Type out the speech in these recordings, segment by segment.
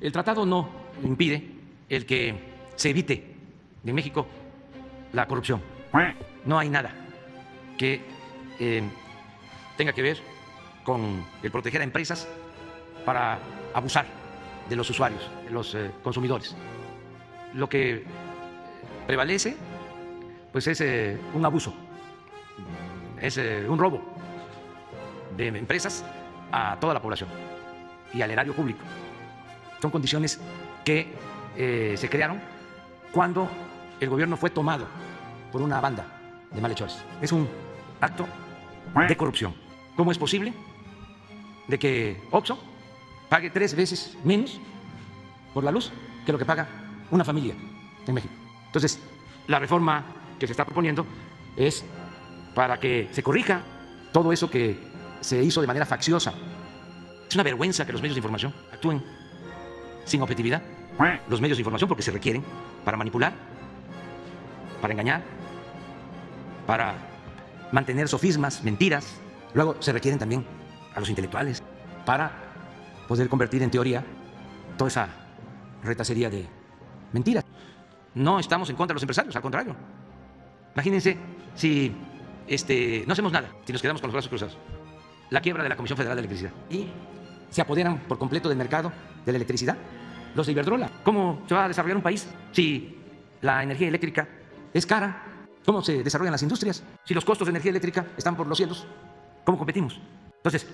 El tratado no impide el que se evite en México la corrupción. No hay nada que eh, tenga que ver con el proteger a empresas para abusar de los usuarios, de los eh, consumidores. Lo que prevalece pues es eh, un abuso, es eh, un robo de empresas a toda la población y al erario público. Son condiciones que eh, se crearon cuando el gobierno fue tomado por una banda de malhechores. Es un acto de corrupción. ¿Cómo es posible de que Oxxo pague tres veces menos por la luz que lo que paga una familia en México? Entonces, la reforma que se está proponiendo es para que se corrija todo eso que se hizo de manera facciosa. Es una vergüenza que los medios de información actúen sin objetividad. Los medios de información porque se requieren para manipular, para engañar, para mantener sofismas, mentiras. Luego se requieren también a los intelectuales para poder convertir en teoría toda esa retacería de mentiras. No estamos en contra de los empresarios, al contrario. Imagínense si este, no hacemos nada, si nos quedamos con los brazos cruzados. La quiebra de la Comisión Federal de Electricidad. Y se apoderan por completo del mercado de la electricidad los de Iberdrola. ¿Cómo se va a desarrollar un país si la energía eléctrica es cara? ¿Cómo se desarrollan las industrias? Si los costos de energía eléctrica están por los cielos, ¿cómo competimos? Entonces,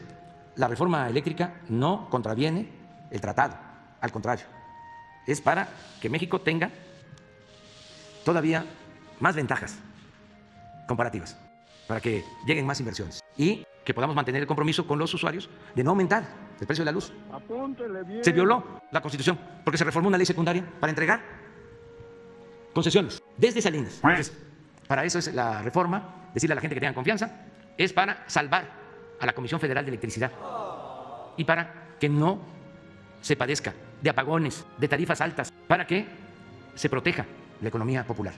la reforma eléctrica no contraviene el tratado, al contrario, es para que México tenga todavía más ventajas comparativas, para que lleguen más inversiones y que podamos mantener el compromiso con los usuarios de no aumentar el precio de la luz. Se violó la Constitución porque se reformó una ley secundaria para entregar concesiones desde Salinas. Entonces, para eso es la reforma, decirle a la gente que tengan confianza, es para salvar a la Comisión Federal de Electricidad y para que no se padezca de apagones, de tarifas altas, para que se proteja la economía popular.